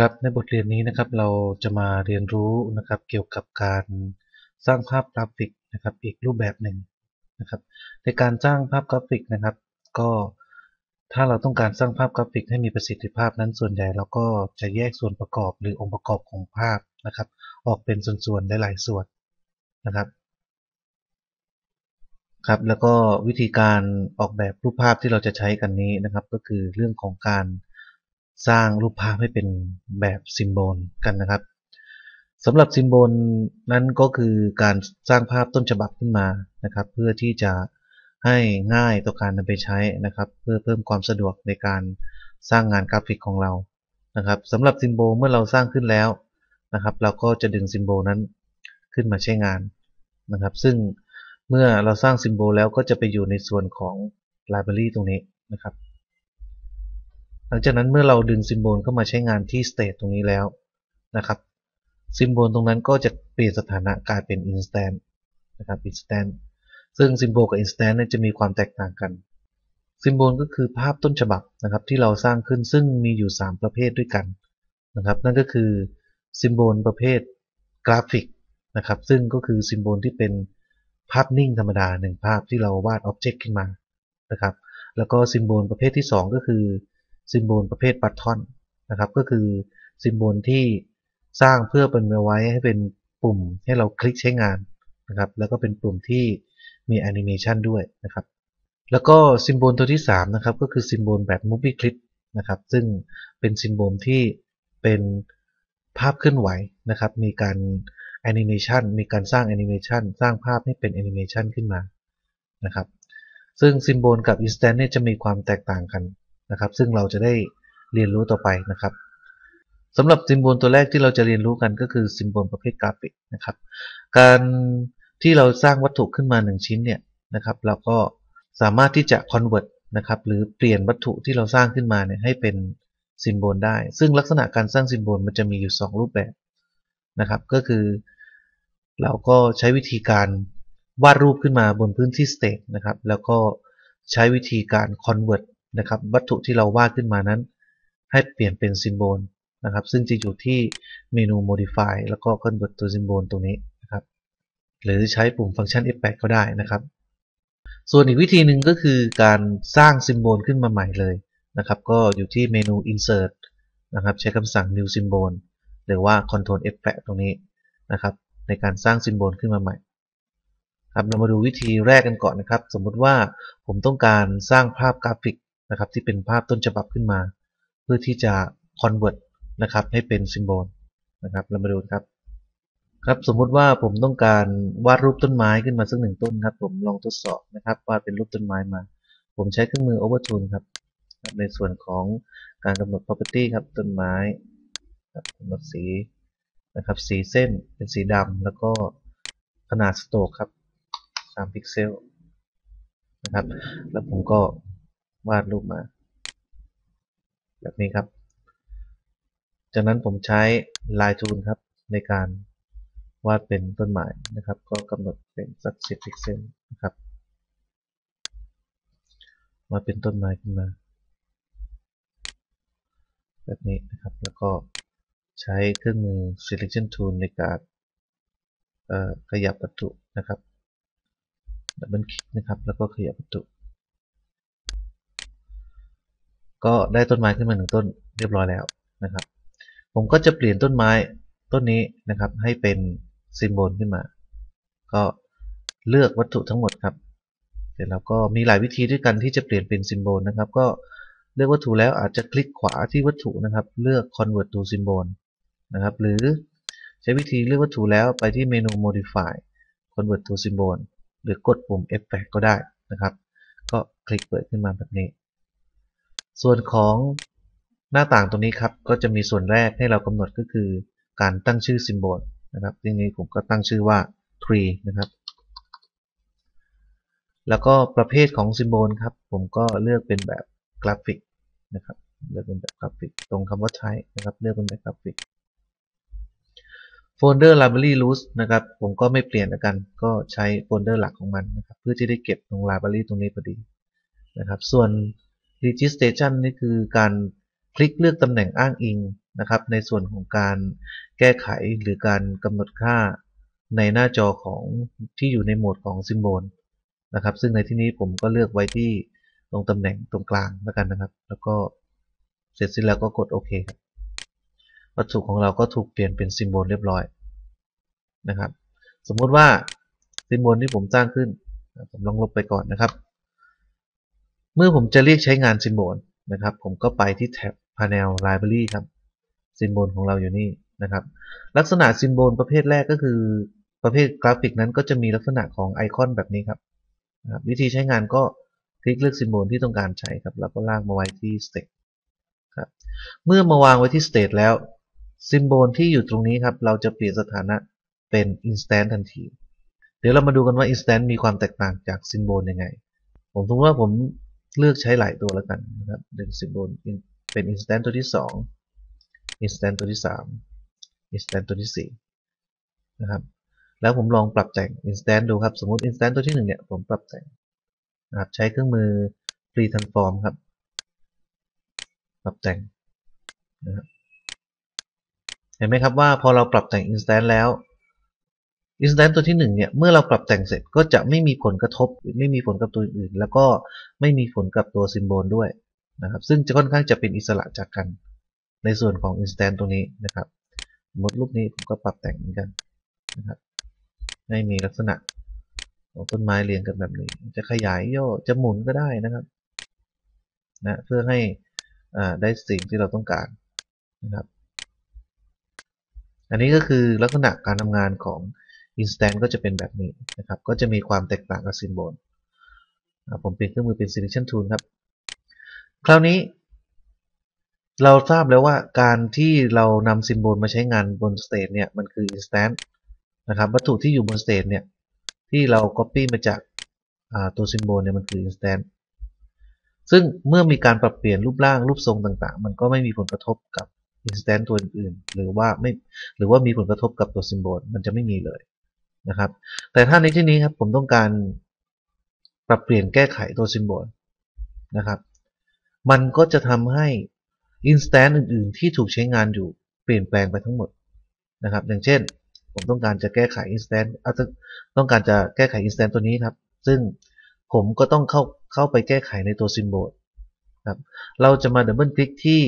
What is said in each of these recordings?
ครับในบทเรียนนี้นะครับเราจะมาเรียนรู้นะครับเกี่ยวกับการสร้างภาพกราฟิกนะครับอีกรูปแบบหนึ่งนะครับในการสร้างภาพกราฟิกนะครับ ก็ถ้าเราต้องการสร้างภาพกราฟิกให้มีประสิทธิภาพนั้นส่วนใหญ่เราก็จะแยกส่วนประกอบหรือองค์ประกอบของภาพนะครับ ออกเป็นส่วนๆได้หลายส่วนนะครับครับแล้วก็วิธีการออกแบบรูปภาพที่เราจะใช้กันนี้นะครับ ก็คือเรื่องของการ สร้างรูปภาพให้เป็นแบบ symbol กันนะครับสำหรับ symbol นั้นก็คือการสร้างภาพต้นฉบับขึ้นมานะครับ เพื่อที่จะให้ง่ายต่อการนำไปใช้นะครับ เพื่อเพิ่มความสะดวกในการสร้างงานกราฟิกของเรานะครับสำหรับ symbol เมื่อเราสร้างขึ้นแล้วนะครับ เราก็จะดึง symbol นั้นขึ้นมาใช้งานนะครับ ซึ่งเมื่อเราสร้าง symbol แล้วก็จะไปอยู่ในส่วนของ Library ตรงนี้นะครับ หลังจากนั้นเมื่อเราดึง symbol เข้ามาใช้งานที่ stage ตรงนี้แล้วนะครับ symbol ตรงนั้นก็จะเปลี่ยนสถานะกลายเป็น instance นะครับ instance ซึ่ง symbol กับ instance จะมีความแตกต่างกัน symbol ก็คือภาพต้นฉบับนะครับที่เราสร้างขึ้นซึ่งมีอยู่ 3 ประเภทด้วยกันนะครับนั่นก็คือ symbol ประเภทกราฟิกนะครับซึ่งก็คือ symbol ที่เป็นภาพนิ่งธรรมดาหนึ่งภาพที่เราวาด object ขึ้นมานะครับแล้วก็ symbol ประเภทที่ 2 ก็คือ symbol ประเภท button นะครับ ก็คือ symbol ที่สร้างเพื่อเป็นไว้ให้เป็นปุ่มให้เราคลิกใช้งานนะครับ แล้วก็เป็นปุ่มที่มีแอนิเมชันด้วยนะครับ แล้วก็ symbol ตัวที่3นะครับ ก็คือ symbol แบบ Movie Clip นะครับ ซึ่งเป็น symbol ที่เป็นภาพเคลื่อนไหวนะครับ มีการแอนิเมชันมีการสร้างแอนิเมชันสร้างภาพให้เป็นแอนิเมชันขึ้นมานะครับ ซึ่งซิมโบลกับ Instant เนี่ยจะมีความแตกต่างกัน นะครับ ซึ่งเราจะได้เรียนรู้ต่อไปนะครับสำหรับ symbol ตัวแรกที่เราจะเรียนรู้กันก็คือ symbol ประเภทกราฟิกนะครับ การที่เราสร้างวัตถุขึ้นมา 1 ชิ้นเนี่ยนะครับเราก็สามารถที่จะ convert นะครับหรือเปลี่ยนวัตถุที่เราสร้างขึ้นมาเนี่ยให้เป็นsymbol ได้ ซึ่งลักษณะการสร้าง symbol มันจะมีอยู่ 2 รูปแบบนะครับ ก็คือเราก็ใช้วิธีการวาดรูปขึ้นมาบนพื้นที่ stage นะครับ แล้วก็ใช้วิธีการ convert นะครับวัตถุที่เราวาดขึ้นมานั้น ให้เปลี่ยนเป็น symbol นะครับซึ่งจะอยู่ที่เมนู modify แล้วก็ convert ตัว symbol ตรงนี้นะครับหรือใช้ปุ่ม function F8 ก็ได้นะครับ ส่วนอีกวิธีหนึ่งก็คือการสร้าง symbol ขึ้นมาใหม่เลยนะครับก็อยู่ที่เมนู insert นะครับใช้คำสั่ง new symbol หรือว่า control F8 ตรงนี้นะครับในการสร้าง symbol ขึ้นมาใหม่ครับเรามาดูวิธีแรกกันก่อนนะครับ สมมุติว่าผมต้องการสร้างภาพกราฟิก นะครับที่เป็นภาพต้นฉบับขึ้นมา เพื่อที่จะ convert นะครับให้เป็น symbol นะครับเรามาดูครับครับสมมุติว่าผมต้องการวาดรูปต้นไม้ขึ้นมาสักหนึ่งต้นครับผมลองทดสอบนะครับวาดเป็นรูปต้นไม้มา ผมใช้เครื่องมือ Overtune ครับในส่วนของการกำหนด property ครับต้นไม้ครับกำหนดสีนะครับสีเส้นเป็นสีดำแล้วก็ขนาดสโตกครับ3พิกเซลนะครับแล้วผมก็ วาดรูปมา แบบนี้ครับ จากนั้นผมใช้ Line Tool ครับในการวาดเป็นต้นไม้นะครับ ก็กำหนดเป็นสัก10พิกเซลนะครับวาดเป็นต้นไม้ขึ้นมา แบบนี้นะครับ แล้วก็ใช้เครื่องมือ selection tool ในการขยับวัตถุนะครับดับเบิลคลิกนะครับ แล้วก็ขยับวัตถุ ก็ได้ต้นไม้ขึ้นมาหนึ่งต้นเรียบร้อยแล้วนะครับ ผมก็จะเปลี่ยนต้นไม้ต้นนี้นะครับ ให้เป็นซิมโบลขึ้นมา ก็เลือกวัตถุทั้งหมดครับ เสร็จแล้วก็มีหลายวิธีด้วยกันที่จะเปลี่ยนเป็นซิมโบลนะครับ ก็เลือกวัตถุแล้วอาจจะคลิกขวาที่วัตถุนะครับ เลือก convert to symbol นะครับ หรือใช้วิธีเลือกวัตถุแล้วไปที่เมนู modify convert to symbol หรือกดปุ่ม F8 ก็ได้นะครับ ก็คลิกเปิดขึ้นมาแบบนี้ ส่วนของหน้าต่างตรงนี้ครับก็จะมีส่วนแรกให้เรากำหนดก็คือการตั้งชื่อ symbol นะครับที่นี้ผมก็ตั้งชื่อว่า tree นะครับ แล้วก็ประเภทของ symbol ครับผมก็เลือกเป็นแบบกราฟิกนะครับเลือกเป็นแบบกราฟิกตรงคำว่าใช้นะครับเลือกเป็นแบบกราฟิกโฟลเดอร์ library root นะครับผมก็ไม่เปลี่ยนแล้วกัน ก็ใช้โฟลเดอร์หลักของมันนะครับเพื่อที่ได้เก็บตรง library ตรงนี้พอดีนะครับ ส่วน registration นี่คือการคลิกเลือกตำแหน่งอ้างอิงนะครับ ในส่วนของการแก้ไขหรือการกำหนดค่าในหน้าจอของที่อยู่ในโหมดของ symbol นะครับ ซึ่งในที่นี้ผมก็เลือกไว้ที่ตรงตำแหน่งตรงกลางแล้วกันนะครับ แล้วก็เสร็จสิ้นแล้วก็กดโอเคครับวัตถุของเราก็ถูกเปลี่ยนเป็น symbol เรียบร้อยนะครับ สมมุติว่า symbol ที่ผมสร้างขึ้นผมลองลบไปก่อนนะครับ เมื่อผมจะเรียกใช้งาน symbol นะครับ ผมก็ไปที่แท็บ Panel Library ครับ symbol ของเราอยู่นี่นะครับ ลักษณะ symbol ประเภทแรกก็คือประเภทกราฟิกนั้นก็จะมีลักษณะของไอคอนแบบนี้ครับนะครับวิธีใช้งานก็คลิกเลือก symbol ที่ต้องการใช้ครับแล้วก็ลากมาไว้ที่ Stage ครับเมื่อมาวางไว้ที่ Stage แล้วซิมโบลที่อยู่ตรงนี้ครับเราจะเปลี่ยนสถานะเป็น Instant ทันที เดี๋ยวเรามาดูกันว่า Instant มีความแตกต่างจากซิมโบลยังไง ผมคิดว่าผม เลือกใช้หลายตัวแล้วกันนะครับเป็นซิมโบลเป็น Instant ตัวที่ 2 Instant ตัวที่ 3 Instant ตัวที่ 4 นะครับ แล้วผมลองปรับแต่ง Instant ดูครับ สมมติ Instant ตัวที่ 1 เนี่ย ผมปรับแต่งนะครับ ใช้เครื่องมือ Free Transform ครับ ปรับแต่งนะครับ เห็นไหมครับว่าพอเราปรับแต่ง Instant แล้ว Instant ตัวที่1เนี่ยเมื่อเราปรับแต่งเสร็จก็จะไม่มีผลกระทบไม่มีผลกับตัวอื่น แล้วก็ไม่มีผลกับตัวซิมโบลด้วยนะครับซึ่งจะค่อนข้างจะเป็นอิสระจากกันในส่วนของ Instant ตรงนี้นะครับสมมติรูปนี้ผมก็ปรับแต่งเหมือนกันนะครับให้มีลักษณะของต้นไม้เรียงกันแบบนี้ จะขยายย่อจะหมุนก็ได้นะครับนะเพื่อให้ได้สิ่งที่เราต้องการนะครับ อันนี้ก็คือลักษณะการทำงานของ Instance ก็จะเป็นแบบนี้นะครับ ก็จะมีความแตกต่างกับ symbol ผมเปลี่ยนเครื่องมือเป็น Selection Tool ครับ คราวนี้ เราทราบแล้วว่าการที่เรานำ symbol มาใช้งานบน stage เนี่ย มันคือ Instance นะครับ วัตถุที่อยู่บน stage เนี่ย ที่เรา Copy มาจากตัว symbol เนี่ย มันคือ Instance ซึ่งเมื่อมีการปรับเปลี่ยนรูปร่างรูปทรงต่างๆ มันก็ไม่มีผลกระทบกับ Instance ตัวอื่นๆ หรือว่าไม่หรือว่ามีผลกระทบกับตัว symbol มันจะไม่มีเลย นะครับ แต่ถ้าในที่นี้ครับผมต้องการปรับเปลี่ยนแก้ไขตัว symbol นะครับ มันก็จะทำให้ Instance อื่นๆ ที่ถูกใช้งานอยู่เปลี่ยนแปลงไปทั้งหมดนะครับ อย่างเช่น ผมต้องการจะแก้ไข Instance ต้องการจะแก้ไข Instance ตัวนี้ครับ ซึ่งผมก็ต้องเข้าเข้าไปแก้ไขในตัว symbol ครับ เราจะมาดับเบิลคลิกที่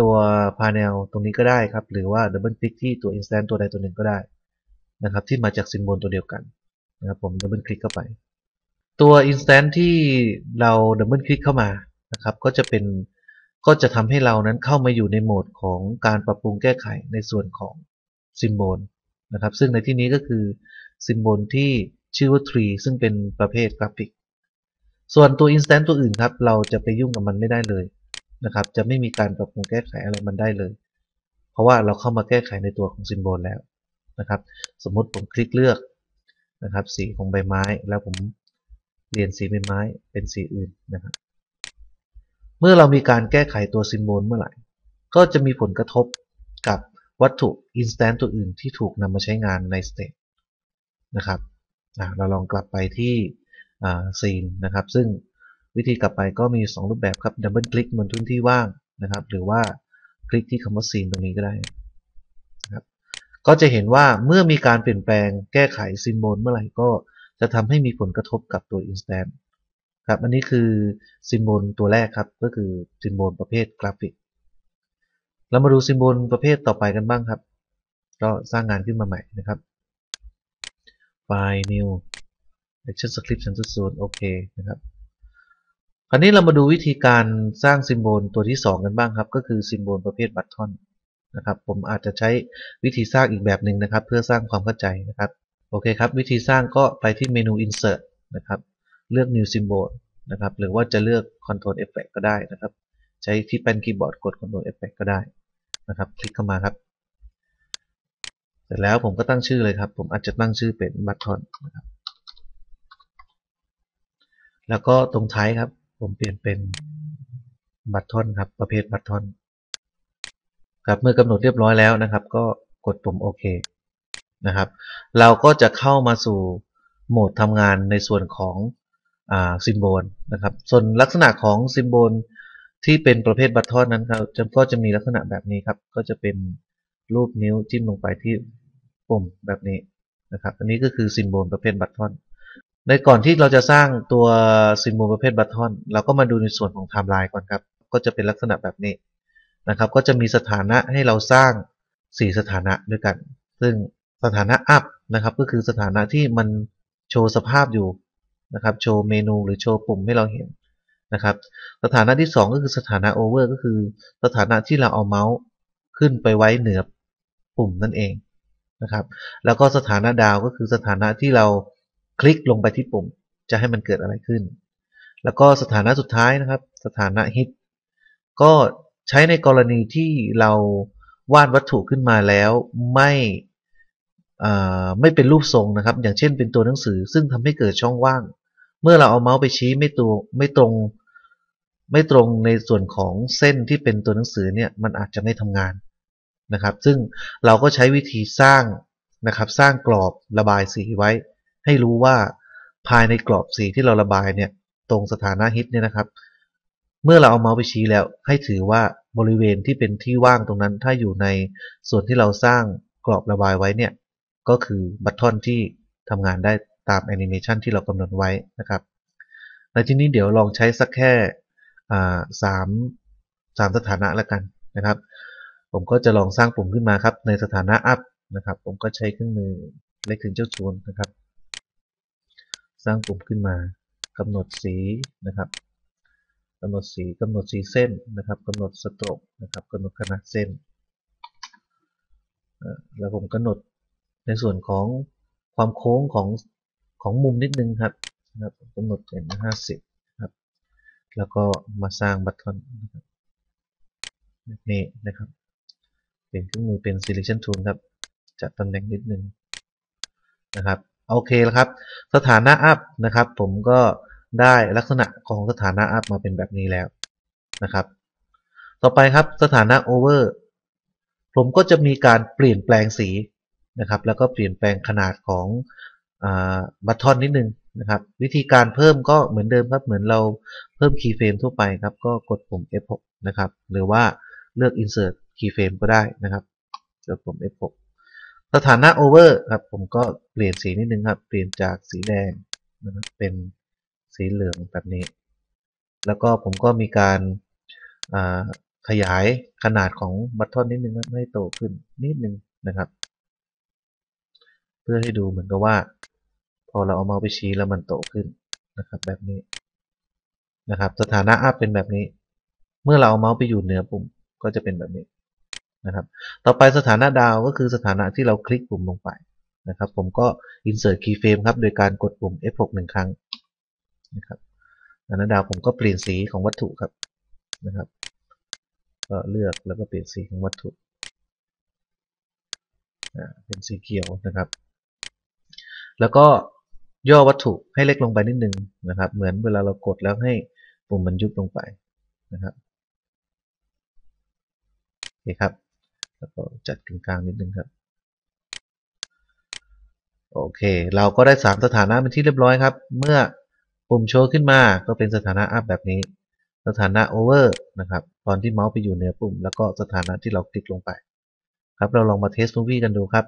ตัว Panel ตรงนี้ก็ได้ครับ หรือว่าดับเบิลคลิกที่ตัว Instance ตัวใดตัวหนึ่งก็ได้ นะครับที่มาจาก symbol ตัวเดียวกันนะครับผมดับเบิลคลิกเข้าไป ตัว Instance ที่เราดับเบิลคลิกเข้ามานะครับก็จะเป็นก็จะทำให้เรานั้นเข้ามาอยู่ในโหมดของการปรับปรุงแก้ไขในส่วนของ symbol นะครับซึ่งในที่นี้ก็คือ symbol ที่ชื่อว่า tree ซึ่งเป็นประเภทกราฟิก ส่วนตัว instance ตัวอื่นครับเราจะไปยุ่งกับมันไม่ได้เลยนะครับจะไม่มีการปรับปรุงแก้ไขอะไรมันได้เลย เพราะว่าเราเข้ามาแก้ไขในตัวของ symbol แล้ว นะครับ สมมติผมคลิกเลือกนะครับ สีของใบไม้ แล้วผมเปลี่ยนสีใบไม้เป็นสีอื่นนะครับ เมื่อเรามีการแก้ไขตัว symbol เมื่อไหร่ ก็จะมีผลกระทบกับวัตถุ instance ตัวอื่นที่ถูกนำมาใช้งานใน stage นะครับเราลองกลับไปที่ scene นะครับ ซึ่งวิธีกลับไปก็มี 2 รูปแบบครับดับเบิลคลิกบนพื้นที่ว่างนะครับ หรือว่าคลิกที่คำว่า scene ตรงนี้ก็ได้ ก็จะเห็นว่าเมื่อมีการเปลี่ยนแปลงแก้ไข symbol เมื่อไหร่ก็จะทำให้มีผลกระทบกับตัว Instance ครับอันนี้คือ symbol ตัวแรกครับก็คือ symbol ประเภทกราฟิก เรามาดู symbol ประเภทต่อไปกันบ้างครับ ก็สร้างงานขึ้นมาใหม่นะครับ file new action script 0.0โอเคนะครับคราวนี้เรามาดูวิธีการสร้าง symbol ตัวที่ 2 กันบ้างครับ ก็คือ symbol ประเภท button นะครับผมอาจจะใช้วิธีสร้างอีกแบบหนึ่งนะครับ เพื่อสร้างความเข้าใจนะครับโอเคครับ วิธีสร้างก็ไปที่เมนู insert นะครับเลือก new symbol นะครับหรือว่าจะเลือก control effect ก็ได้นะครับ ใช้ที่แป้นคีย์บอร์ดกด control effect ก็ได้นะครับ คลิกเข้ามาครับ เสร็จแล้วผมก็ตั้งชื่อเลยครับ ผมอาจจะตั้งชื่อเป็นบัตทอนนะครับแล้วก็ตรงท้ายครับ ผมเปลี่ยนเป็นbutton ครับประเภท button ครับเมื่อกำหนดเรียบร้อยแล้วนะครับ ก็กดปุ่มโอเคนะครับ เราก็จะเข้ามาสู่โหมดทำงานในส่วนของ symbol นะครับ ส่วนลักษณะของ symbol ที่เป็นประเภท button นั้นครับก็จะมีลักษณะแบบนี้ครับ ก็จะเป็นรูปนิ้วจิ้มลงไปที่ปุ่มแบบนี้นะครับ อันนี้ก็คือ symbol ประเภท button ในก่อนที่เราจะสร้างตัว symbol ประเภท button เราก็มาดูในส่วนของไทม์ไลน์ก่อนครับ ก็จะเป็นลักษณะแบบนี้ นะครับก็จะมีสถานะให้เราสร้าง 4 สถานะด้วยกัน ซึ่งสถานะ up นะครับก็คือสถานะที่มันโชว์สภาพอยู่นะครับโชว์เมนูหรือโชว์ปุ่มให้เราเห็นนะครับ สถานะที่ 2 ก็คือสถานะ over ก็คือสถานะที่เราเอาเมาส์ขึ้นไปไว้เหนือปุ่มนั่นเองนะครับ แล้วก็สถานะดาวก็คือสถานะที่เราคลิกลงไปที่ปุ่ม จะให้มันเกิดอะไรขึ้น แล้วก็สถานะสุดท้ายนะครับ สถานะฮิตก็ ใช้ในกรณีที่เราวาดวัตถุขึ้นมาแล้วไม่ไม่เป็นรูปทรงนะครับ อย่างเช่นเป็นตัวหนังสือซึ่งทำให้เกิดช่องว่าง เมื่อเราเอาเมาส์ไปชี้ไม่ตัวไม่ตรง ไม่ตรงในส่วนของเส้นที่เป็นตัวหนังสือเนี่ยมันอาจจะไม่ทำงานนะครับ ซึ่งเราก็ใช้วิธีสร้างนะครับสร้างกรอบระบายสีไว้ ให้รู้ว่าภายในกรอบสีที่เราระบายเนี่ยตรงสถานะฮิตเนี่ยนะครับ เมื่อเราเอาเมาส์ไปชี้แล้ว ให้ถือว่าบริเวณที่เป็นที่ว่างตรงนั้น ถ้าอยู่ในส่วนที่เราสร้างกรอบระบายไว้เนี่ย ก็คือบัตทอนที่ทำงานได้ตามแอนิเมชันที่เรากำหนดไว้นะครับและทีนี้เดี๋ยวลองใช้สักแค่สามสามสถานะแล้วกันนะครับ ผมก็จะลองสร้างปุ่มขึ้นมาครับ ในสถานะอัพนะครับ ผมก็ใช้เครื่องมือเล็กถึงเจ้าชวนนะครับ สร้างปุ่มขึ้นมากำหนดสีนะครับำหนดสีกำหนดสีเส้นนะครับกำหนดสโตรกนะครับกำหนดขนาดเส้น แล้วผมกำหนดในส่วนของความโค้งของของมุมนิดนึงครับนะครับกำหนดเป็น 50ครับ แล้วก็มาสร้างบัตทอนแบบนี้นะครับ เป็นเครื่องมือเป็น selection tool ครับ จัดตำแหน่งนิดนึงนะครับ โอเคแล้วครับ สถานะอัพนะครับ ผมก็ ได้ลักษณะของสถานะอัพมาเป็นแบบนี้แล้วนะครับ ต่อไปครับสถานะโอเวอร์ผมก็จะมีการเปลี่ยนแปลงสีนะครับ แล้วก็เปลี่ยนแปลงขนาดของบัตทอนนิดนึงนะครับ วิธีการเพิ่มก็เหมือนเดิมครับ เหมือนเราเพิ่มคีย์เฟรมทั่วไปครับ ก็กดปุ่ม F6 นะครับ หรือว่าเลือก insert keyframe ก็ได้นะครับกดปุ่ม F6 สถานะ over ครับ ผมก็เปลี่ยนสีนิดนึงครับ เปลี่ยนจากสีแดงนะครับเป็น สีเหลืองแบบนี้ แล้วก็ผมก็มีการขยายขนาดของบัตทอนนิดนึงให้โตขึ้นนิดนึงนะครับ เพื่อให้ดูเหมือนกับว่า พอเราเอาเมาส์ไปชี้แล้วมันโตขึ้นนะครับ แบบนี้นะครับ สถานะอัพเป็นแบบนี้ เมื่อเราเอาเมาส์ไปอยู่เหนือปุ่มก็จะเป็นแบบนี้นะครับ ต่อไปสถานะดาวก็คือสถานะที่เราคลิกปุ่มลงไปนะครับ ผมก็ insert keyframe ครับ โดยการกดปุ่ม F6 หนึ่งครั้ง นะครับสถานะดาวผมก็เปลี่ยนสีของวัตถุครับนะครับก็เลือกแล้วก็เปลี่ยนสีของวัตถุเป็นสีเขียวนะครับ แล้วก็ย่อวัตถุให้เล็กลงไปนิดนึงนะครับ เหมือนเวลาเรากดแล้วให้ปุ่มมันยุบลงไปนะครับโอเคครับ แล้วก็จัดกลางๆนิดนึงครับ โอเค เราก็ได้ 3 สถานะเป็นที่เรียบร้อยครับ เมื่อ ปุ่มโชว์ขึ้นมาก็เป็นสถานะ up แบบนี้ สถานะ over นะครับตอนที่เมาส์ไปอยู่เหนือปุ่ม แล้วก็สถานะที่เราคลิกลงไป ครับเราลองมา test movie กันดูครับ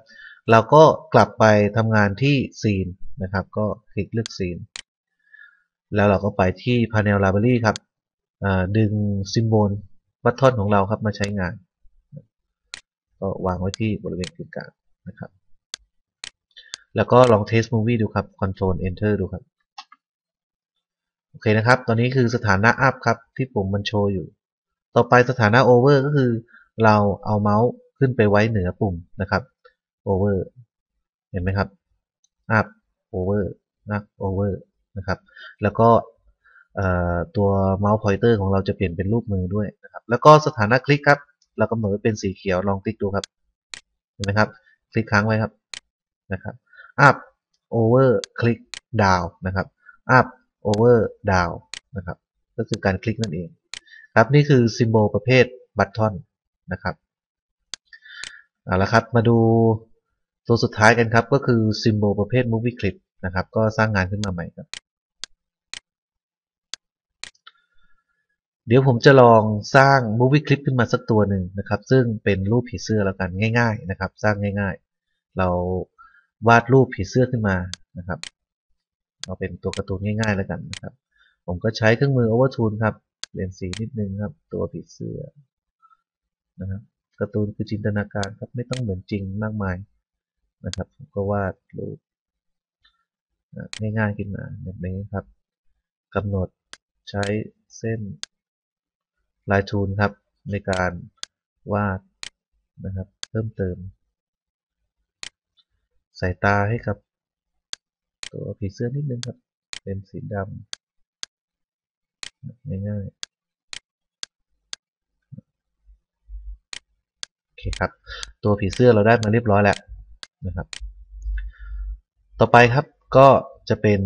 เราก็กลับไปทำงานที่ scene นะครับ ก็คลิกเลือก scene แล้วเราก็ไปที่ Panel Library ครับดึง symbol button ของเราครับมาใช้งาน ก็วางไว้ที่บริเวณกลางนะครับ แล้วก็ลอง Test Movie ดูครับ Control Enter ดูครับ อเคนะครับ ตอนนี้คือสถานะ Up ครับที่ปุ่มมันโชว์อยู่ ต่อไปสถานะ Over ก็คือเราเอาเมาส์ขึ้นไปไว้เหนือปุ่มนะครับ over เห็นไหมครับ up over up over นะครับ แล้วก็ตัวเมาส์พอยเตอร์ของเราจะเปลี่ยนเป็นรูปมือด้วยนะครับ แล้วก็สถานะคลิกครับ เรากำหนดไว้เป็นสีเขียว ลองคลิกดูครับ เห็นไหมครับ คลิกค้างไว้ครับ นะครับ up over click down นะครับ up over down นะครับ ก็คือการคลิกนั่นเอง ครับนี่คือซิมโบลประเภทบัตทอนนะครับเอาละครับมาดูตัวสุดท้ายกันครับ ก็คือซิมโบลประเภท Movie Clip นะครับ ก็สร้างงานขึ้นมาใหม่ครับ เดี๋ยวผมจะลองสร้าง movie clip ขึ้นมาสักตัวหนึ่งนะครับ ซึ่งเป็นรูปผีเสื้อแล้วกันง่าย ๆ นะครับ สร้างง่าย ๆ เราวาดรูปผีเสื้อขึ้นมานะครับ เอาเป็นตัวการ์ตูนง่ายๆแล้วกันนะครับ ผมก็ใช้เครื่องมือ overtune ครับเปลี่ยนสีนิดนึงครับ ตัวผีเสื้อนะครับการ์ตูนคือจินตนาการครับไม่ต้องเหมือนจริงมากมายนะครับผมก็วาดรูปง่ายๆขึ้นมาแบบนี้ครับกำหนดใช้เส้นลายทูนครับ ในการวาดนะครับ เพิ่มเติมใส่ตาให้กับ ตัวผีเสื้อนิดนึงครับ เป็นสีดำง่ายๆโอเคครับ ตัวผีเสื้อเราได้มาเรียบร้อยแล้วนะครับ ต่อไปครับก็จะเป็น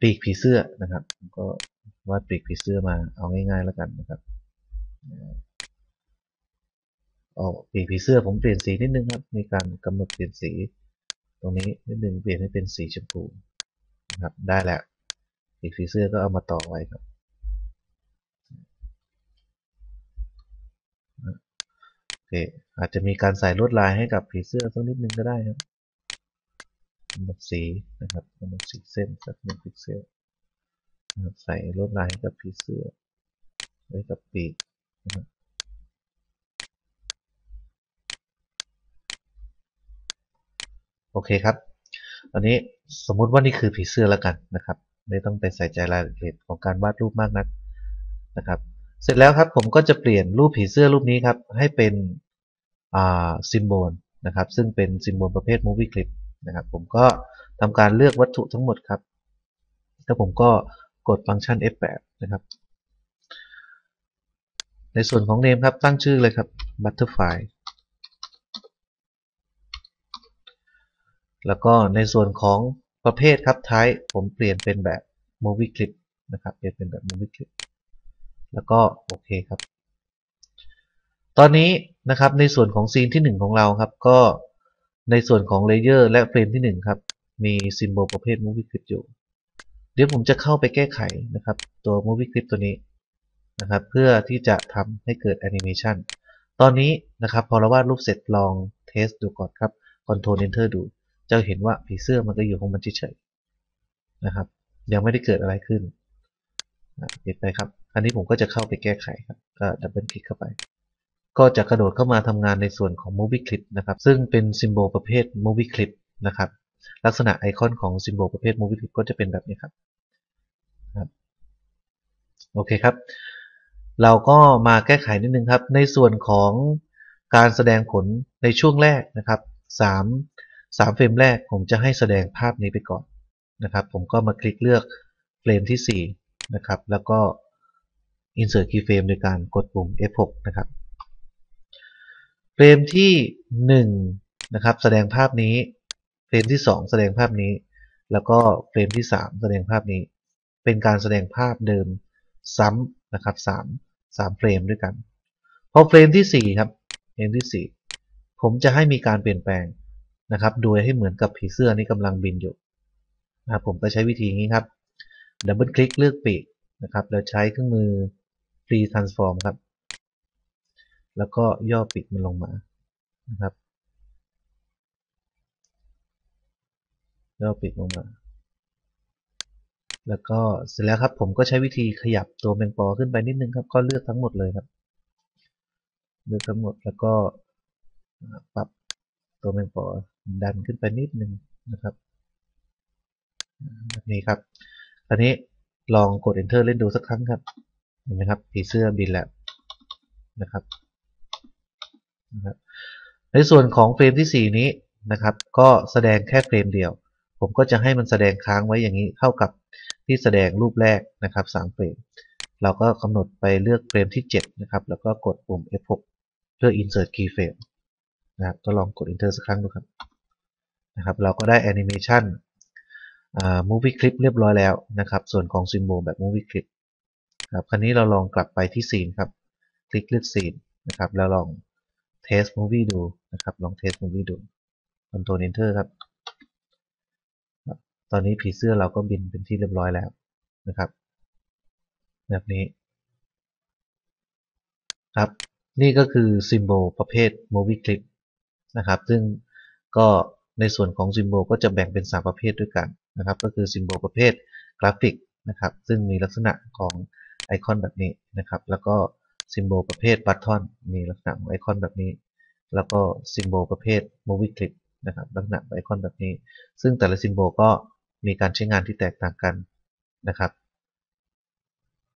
ปีกผีเสื้อนะครับ ก็วาดปีกผีเสื้อมาเอาง่ายๆแล้วกันนะครับเอาปีกผีเสื้อผมเปลี่ยนสีนิดนึงครับในการกำหนดเปลี่ยนสี ตรงนี้นิดนึงเปลี่ยนให้เป็นสีชมพูนะครับได้แล้วปีกผีเสื้อก็เอามาต่อไว้ครับโอเคอาจจะมีการใส่ลวดลายให้กับผีเสื้อสักนิดนึงก็ได้ครับกำหนสีนะครับกำหนสีเส้นสักหนึ่งพิกเซลใส่ลวดลายให้กับผีเสื้อไว้กับปีกนะครับ โอเคครับตอนนี้สมมุติว่านี่คือผีเสื้อแล้วกันนะครับ ไม่ต้องไปใส่ใจรายละเอียดของการวาดรูปมากนักนะครับ เสร็จแล้วครับผมก็จะเปลี่ยนรูปผีเสื้อรูปนี้ครับให้เป็นซิมโบลนะครับซึ่งเป็นซิมโบลประเภท movie clip นะครับผมก็ทำการเลือกวัตถุทั้งหมดครับแล้วผมก็กดฟังก์ชัน F8 นะครับ ในส่วนของ name ครับตั้งชื่อเลยครับ butterfly แล้วก็ในส่วนของประเภทครับท้ายผมเปลี่ยนเป็นแบบ movie clip นะครับเปลี่ยนเป็นแบบ movie clip แล้วก็โอเคครับ ตอนนี้นะครับในส่วนของ scene ที่ 1 ของเราครับ ก็ในส่วนของ layer และเฟรมที่ 1 ครับ มี symbol ประเภท movie clip อยู่ เดี๋ยวผมจะเข้าไปแก้ไขนะครับตัว movie clip ตัวนี้นะครับ เพื่อที่จะทำให้เกิดแอนิเมชันตอนนี้นะครับพอเราวาดรูปเสร็จลอง test ดูก่อนครับ Ctrl Enter ดู จะเห็นว่าผีเสื้อมันก็อยู่ของมันเฉยๆนะครับ ยังไม่ได้เกิดอะไรขึ้นปิดไปครับ อันนี้ผมก็จะเข้าไปแก้ไขครับ ก็ดับเบิลคลิกเข้าไป ก็จะกระโดดเข้ามาทำงานในส่วนของ Movie Clip นะครับ ซึ่งเป็น symbol ประเภท Movie Clip นะครับ ลักษณะไอคอนของ symbol ประเภท Movie Clip ก็จะเป็นแบบนี้ครับครับโอเคครับ เราก็มาแก้ไขนิดนึงครับ ในส่วนของการแสดงผลในช่วงแรกนะครับ3 3 เฟรมแรกผมจะให้แสดงภาพนี้ไปก่อนนะครับ ผมก็มาคลิกเลือกเฟรมที่ 4 นะครับ แล้วก็ insert keyframe โดยการกดปุ่ม F6 นะครับ เฟรมที่ 1 นะครับ แสดงภาพนี้ เฟรมที่ 2 แสดงภาพนี้ แล้วก็เฟรมที่ 3 แสดงภาพนี้ เป็นการแสดงภาพเดิมซ้ำนะครับ3 3เฟรมด้วยกัน พอเฟรมที่ 4 ครับ เฟรมที่ 4 ผมจะให้มีการเปลี่ยนแปลง นะครับโดยให้เหมือนกับผีเสื้อนี้กำลังบินอยู่นะครับผมก็ใช้วิธีนี้ครับดับเบิลคลิกเลือกปีกนะครับแล้วใช้เครื่องมือ free transform ครับ แล้วก็ย่อปีกมันลงมานะครับย่อปีกลงมา แล้วก็เสร็จแล้วครับผมก็ใช้วิธีขยับตัวแมงปอขึ้นไปนิดนึงครับ ก็เลือกทั้งหมดเลยครับ เลือกทั้งหมดแล้วก็ปรับตัวแมงปอ ดันขึ้นไปนิดนึงนะครับแบบนี้ครับคราวนี้ลองกด enter เล่นดูสักครั้งครับเห็นไหมครับผีเสื้อบินแล้วนะครับนะครับ ในส่วนของเฟรมที่ 4 นี้นะครับ ก็แสดงแค่เฟรมเดียว ผมก็จะให้มันแสดงค้างไว้อย่างนี้เท่ากับที่แสดงรูปแรกนะครับ3เฟรมเราก็กำหนดไปเลือกเฟรมที่ 7 นะครับ แล้วก็กดปุ่ม F6 เพื่อ insert keyframe นะครับก็ลองกด enter สักครั้งดูครับ นะครับเราก็ได้แอนิเมชัน movie clip เรียบร้อยแล้วนะครับ ส่วนของ symbol แบบ movie clip ครับคราวนี้เราลองกลับไปที่ scene ครับ คลิกเลือก sceneนะครับ แล้วลอง test movie ดูนะครับ ลอง test movie ดู Ctrl Enter ครับ ตอนนี้ผีเสื้อเราก็บินเป็นที่เรียบร้อยแล้วนะครับ แบบนี้ ครับ นี่ก็คือ Symbol ประเภท Movie Clip นะครับ ซึ่งก็ ในส่วนของ Symbol ก็จะแบ่งเป็น 3 ประเภทด้วยกันนะครับ ก็คือ Symbol ประเภทกราฟิกนะครับ ซึ่งมีลักษณะของไอคอนแบบนี้นะครับ แล้วก็ Symbol ประเภทบัตทอนมีลักษณะของไอคอนแบบนี้ แล้วก็ Symbol ประเภท Movie Clip นะครับลักษณะไอคอนแบบนี้ ซึ่งแต่ละ Symbol ก็มีการใช้งานที่แตกต่างกันนะครับ